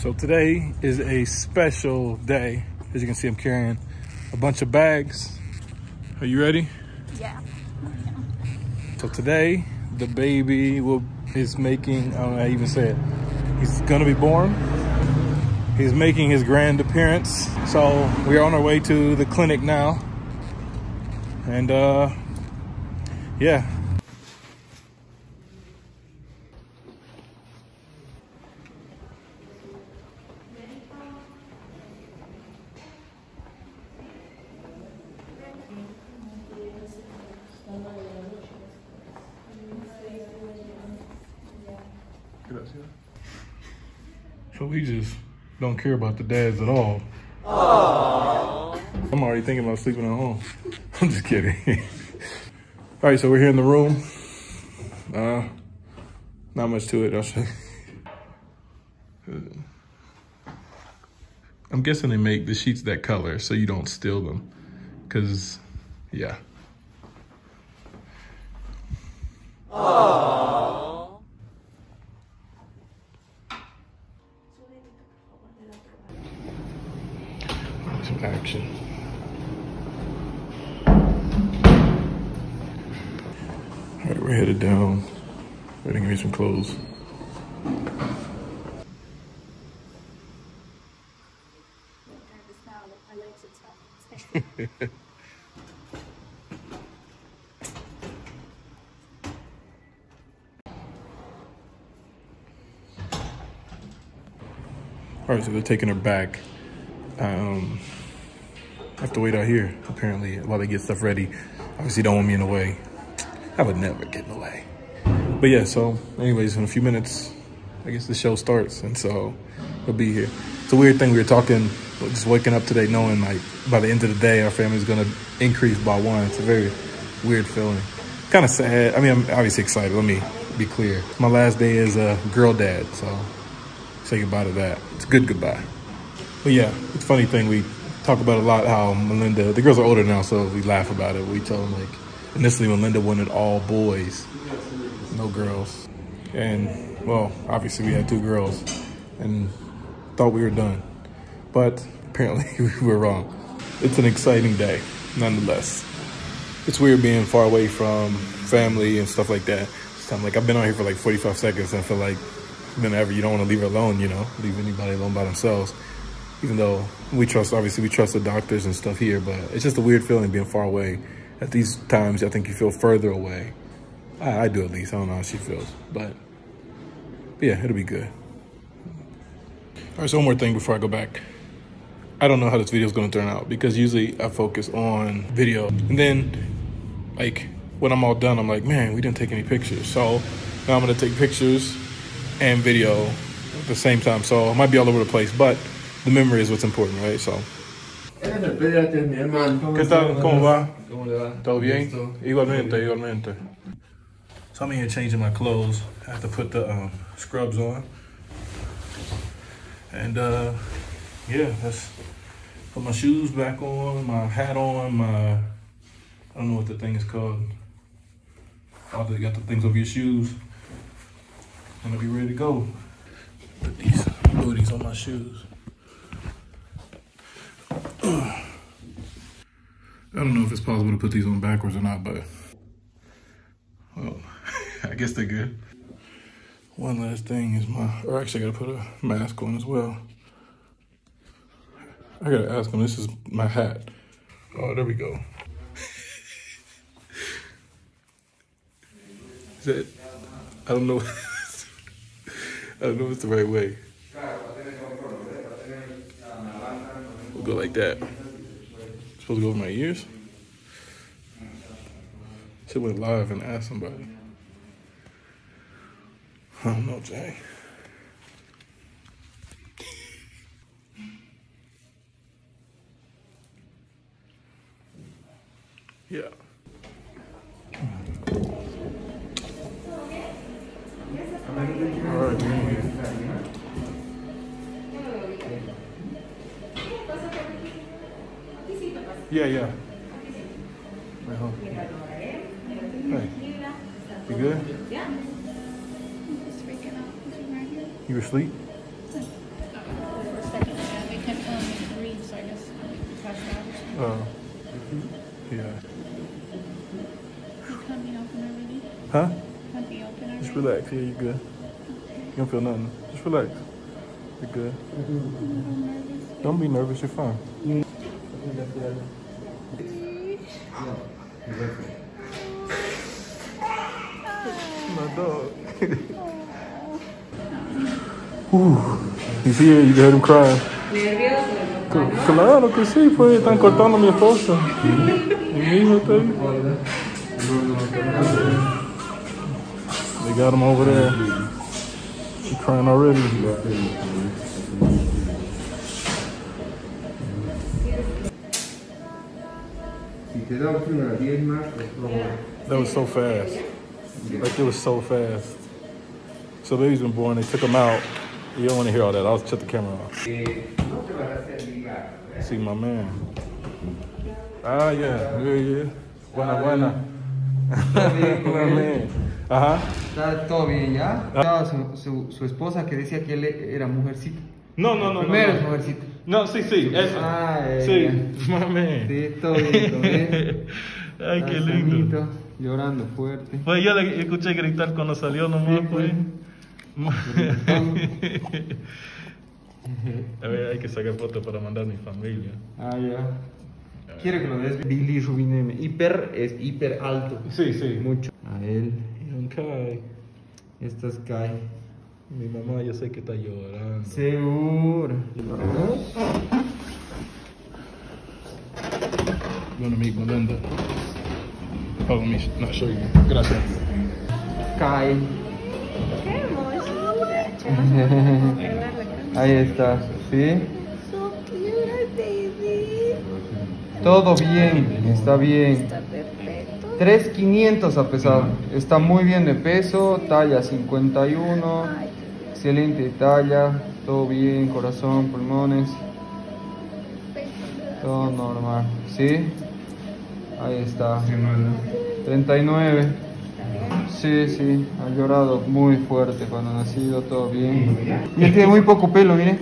So today is a special day. As you can see, I'm carrying a bunch of bags. Are you ready? Yeah. So today, the baby will is making, I don't know to even say it. He's gonna be born. He's making his grand appearance. So we're on our way to the clinic now. And uh, yeah, So we just don't care about the dads at all. Aww. I'm already thinking about sleeping at home. I'm just kidding. all right, so we're here in the room. Uh, not much to it. I'll show you. I'm guessing they make the sheets that color so you don't steal them. Cause, yeah. Some action. All right, we're headed down. Ready to get me some clothes. All right, so they're taking her back. Um, I have to wait out here, apparently, while they get stuff ready. Obviously, don't want me in the way. I would never get in the way. But yeah, so anyways, in a few minutes, I guess the show starts, and so we'll be here. It's a weird thing. We were talking, just waking up today, knowing like by the end of the day, our family's gonna increase by one. It's a very weird feeling. Kind of sad. I mean, I'm obviously excited. Let me be clear. My last day is a girl dad, so say goodbye to that. It's a good goodbye. But yeah, it's a funny thing. We talk about a lot how Melinda, the girls are older now, so we laugh about it. We tell them like, initially Melinda wanted all boys, no girls. And well, obviously we had two girls and thought we were done. But apparently we were wrong. It's an exciting day, nonetheless. It's weird being far away from family and stuff like that. I'm like, I've been out here for like 45 seconds. And I feel like whenever you don't want to leave her alone, you know, leave anybody alone by themselves. Even though we trust, obviously we trust the doctors and stuff here, but it's just a weird feeling being far away. At these times, I think you feel further away. I, I do at least. I don't know how she feels, but, but yeah, it'll be good. All right, so one more thing before I go back. I don't know how this video is going to turn out because usually I focus on video and then like when I'm all done, I'm like, man, we didn't take any pictures. So now I'm going to take pictures and video at the same time. So I might be all over the place, but the memory is what's important, right? So. ¿Qué tal? ¿Cómo va? ¿Todo bien? Igualmente, igualmente. So I'm in here changing my clothes. I have to put the um, scrubs on. And uh, yeah, that's put my shoes back on, my hat on, my I don't know what the thing is called. Oh, you got the things over your shoes. I'm gonna be ready to go. Put these booties on my shoes. I don't know if it's possible to put these on backwards or not, but well, I guess they're good. One last thing is my, or actually I gotta put a mask on as well. I gotta ask him, this is my hat. Oh, there we go. is that, I don't know. I don't know if it's the right way. We'll go like that. Supposed to go over my ears? Should went live and ask somebody. I don't know, Jay. Yeah. Yeah, yeah. Right. Hey. You good? Yeah. You were asleep? Oh. Yeah. Huh? Just relax. Yeah, you good. You don't feel nothing. Just relax. You're good. Mm-hmm. Don't be nervous. You're fine. My dog. Whew. You see it? You heard him crying. Claro que sí, pues están cortando mi esposa. Mi hijo está ahí. They got him over there. He crying already. That was so fast. Like it was so fast. So baby's been born. They took him out. You don't want to hear all that. I'll shut the camera off. Eh. See my man. Ah, yeah. Yeah, yeah. Buena, buena. Ajá. Está todo bien, ¿ya? Estaba su, su, su esposa que decía que él era mujercita. No, no, no. Primero no, es no. mujercita. No, sí, sí. Eso. Ah, eh, sí, man. Sí, todo todo bien. Ay, qué lindo. sanito, llorando fuerte. Pues yo le escuché gritar cuando salió nomás, Sí, pues. pues. A ver, hay que sacar fotos para mandar a mi familia. Ah, ya. Quiero que lo des. Billy Rubineme. Hiper es hiper alto. Sí, sí. Mucho. A él. Kai. Esta es Kai. Mi mamá yo sé que está llorando. Seguro. Gonna meet Melinda. Oh, me not show you. Gracias. Kai. Qué hermoso. Ahí está. ¿Sí? So cute, baby. Todo bien. Está bien. Está perfecto. 3500 ha pesado. Está muy bien de peso. Talla 51. Ay, Excelente talla. Todo bien. Corazón, pulmones. Todo normal. ¿Sí? Ahí está. 39. Sí, sí. Ha llorado muy fuerte cuando ha nacido. Todo bien. Y él tiene muy poco pelo, mire.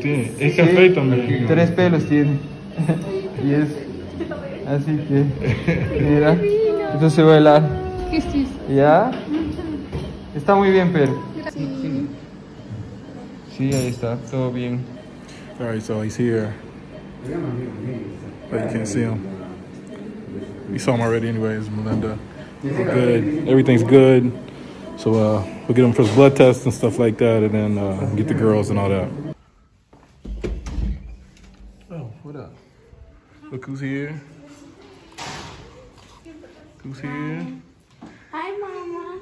tiene. Es café también. Tres pelos tiene. y es. Así que. Mira. Esto se va a helar. ¿Ya? Está muy bien, pero. Sí. Sí, ahí está. Todo bien. All right, so he's here. But you can't see him. You saw him already, anyways, Melinda. We're good. Everything's good. So uh, we'll get him for his blood tests and stuff like that, and then uh, get the girls and all that. Oh, what up? Look who's here. Who's here? Hi, Mama.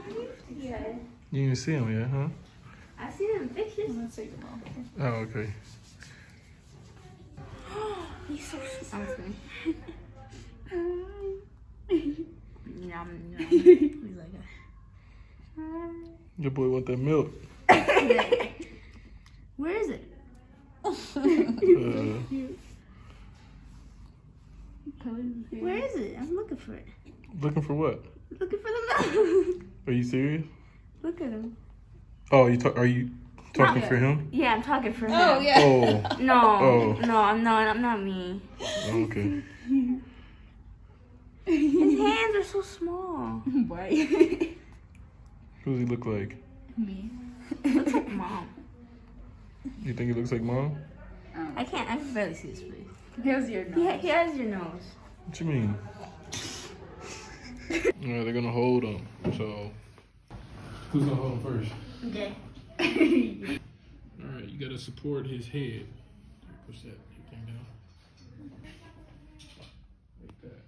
Yeah. You didn't see him yet, huh? Them pictures. Let's take them off. Oh, okay. He's so something. Yum, yum. He's like a... Your boy want that milk. Where is it? Uh, Where is it? I'm looking for it. looking for what? Looking for the milk. Are you serious? Look at him. Oh, you talk? Are you talking for him? Yeah, I'm talking for oh, him. Oh, yeah. Oh, No, Oh. no, I'm not. I'm not me. Oh, okay. His hands are so small. Why? Who does he look like? Me. Looks like mom. You think he looks like mom? I can't. I can barely see his face. Here's your He, nose. he has your nose. What you mean? yeah, they're gonna hold him. So, who's gonna hold him first? Okay. All right, you gotta support his head. Push that thing down. Like that.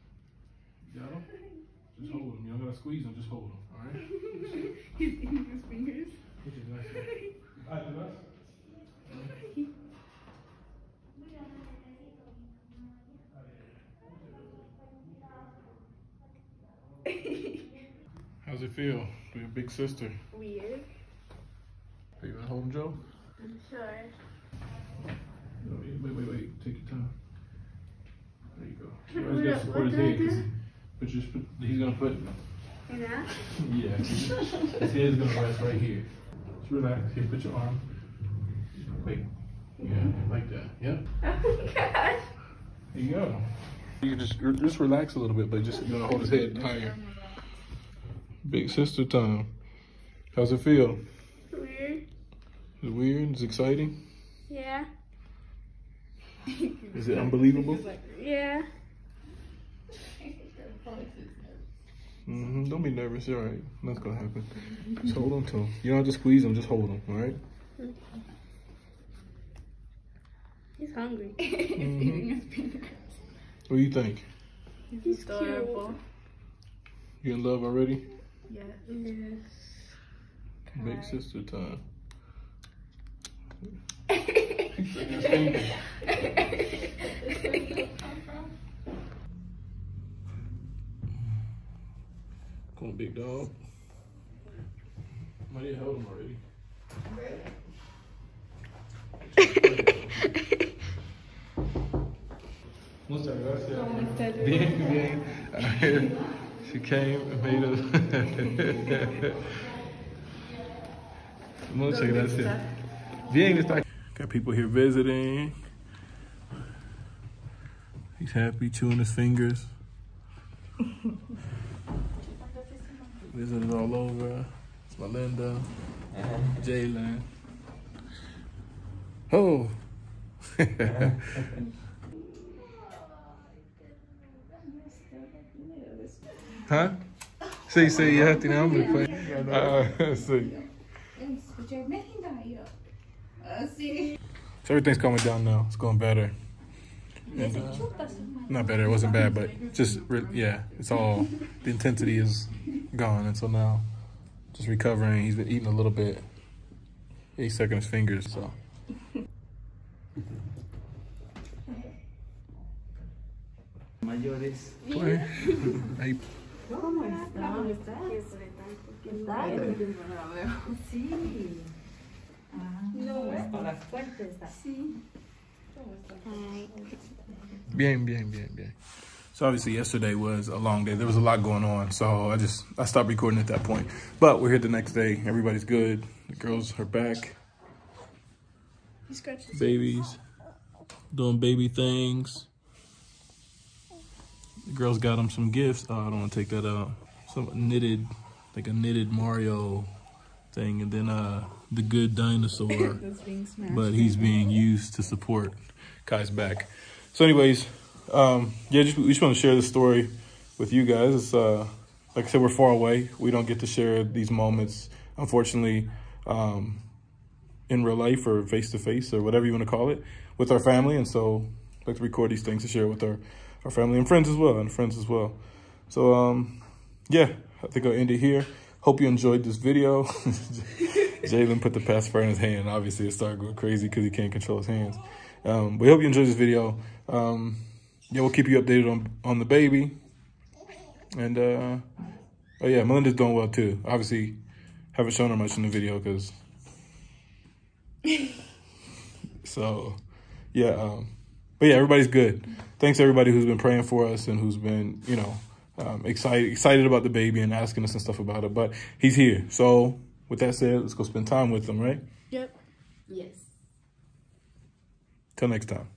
You got him? Just hold him. You don't gotta squeeze him. Just hold him. All right. He's eating his fingers. Your glasses on. All right, the rest. How's it feel? a big sister. Weird. Are you gonna hold him, Joe? I'm sure. No, wait, wait, wait. Take your time. There you go. You What always gotta do- support his head. But just put, he's gonna put, You know? yeah, his head's gonna rest right here. Just relax. Here, put your arm. Wait. Yeah, like that. Yeah. Oh my gosh. There you go. You can just just relax a little bit, but just you know hold his head higher. Big sister time. How's it feel? Weird. Is it weird? It's exciting? Yeah. Is it unbelievable? Yeah. Mm -hmm. Don't be nervous. You're all right. Nothing's gonna happen. Just hold on to him. You don't have to squeeze him. Just hold him. All right. He's hungry. Mhm. What do you think? He's adorable. You in love already? Yes. Yes. Big sister time. Come on, big dog. Maria held him already. Muchas gracias. Bien, bien. A ver, she came and made us. Muchas gracias. Bien, está. Got people here visiting. He's happy, chewing his fingers. Visitors all over. It's Melinda, Jalen. Oh. huh? Sí, sí, ya tiene hambre. Pues. Ah, sí. So everything's coming down now. It's going better. And, uh, not better. It wasn't bad, but just re- yeah, it's all the intensity is gone, and so now just recovering. He's been eating a little bit. He's sucking his fingers, so. mayores. Pues, ¿eh? ahí Bien, bien, bien, bien. So obviously yesterday was a long day. There was a lot going on. So I just, I stopped recording at that point. But we're here the next day. Everybody's good. The girls are back. Babies. Doing baby things. The girls got them some gifts. Oh, I don't want to take that out. Some knitted, like a knitted Mario thing. And then uh the good dinosaur. Being but he's being used to support Kai's back. So, anyways, um, yeah, just, we just want to share this story with you guys. It's, uh, like I said, we're far away. We don't get to share these moments, unfortunately, um, in real life or face to face or whatever you want to call it with our family. And so, I'd like to record these things to share with our, our family and friends as well, and friends as well. So, um, yeah, I think I'll end it here. Hope you enjoyed this video. Jalen put the pacifier in his hand. Obviously, it started going crazy because he can't control his hands. Um, we hope you enjoyed this video. Um, yeah, we'll keep you updated on on the baby. And uh, oh yeah, Melinda's doing well too. Obviously, haven't shown her much in the video because. so, yeah. Um, but yeah, everybody's good. Thanks everybody who's been praying for us and who's been, you know, um, excited excited about the baby and asking us and stuff about it. But he's here. So with that said, let's go spend time with him, right? Yep. Yes. Till next time.